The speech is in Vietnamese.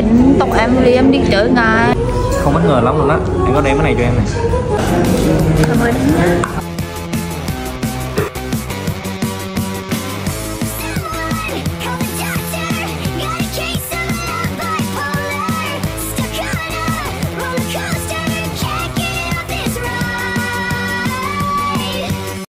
đến tổng em đi em đi chơi ngay. Không bất ngờ lắm luôn á. Anh có đem cái này cho em này. Cảm ơn